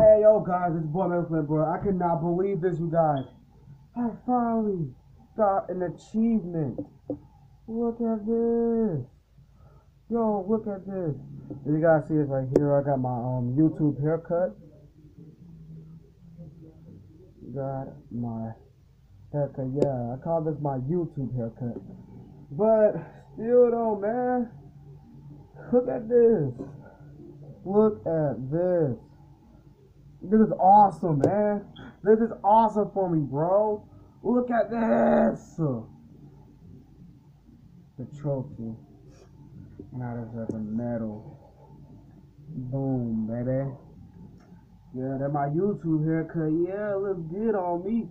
Hey, yo, guys, it's boy Flynt, bro. I cannot believe this, you guys. I finally got an achievement. Look at this. Yo, look at this. You guys see this right here. I got my um YouTube haircut. Got my haircut. Yeah, I call this my YouTube haircut. But still though, man. Look at this. Look at this. This is awesome, man. This is awesome for me, bro. Look at this. The trophy. Now there's a medal. Boom, baby. Yeah, that my YouTube haircut. Yeah, looks good on me.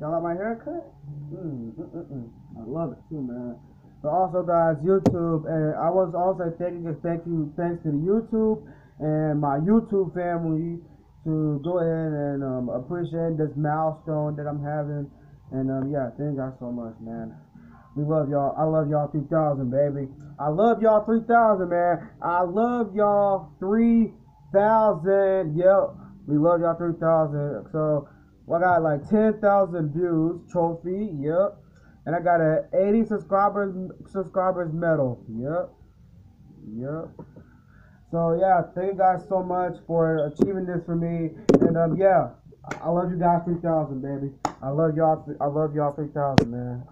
Y'all like my haircut? Mm, mm, mm, mm. I love it too, man. But also, guys, YouTube, and I was also thanking, thank you, thanks to the YouTube and my YouTube family to go ahead and um, appreciate this milestone that I'm having. And um, yeah, thank y'all so much, man. We love y'all. I love y'all 3000, baby. I love y'all 3000, man. I love y'all 3000. Yep. We love y'all 3000. So, I got like 10,000 views, trophy. Yep. And I got a 80 subscribers subscribers medal. Yep. Yep. So yeah, thank you guys so much for achieving this for me. And um yeah, I love you guys 3000 baby. I love y'all I love y'all 3000 man.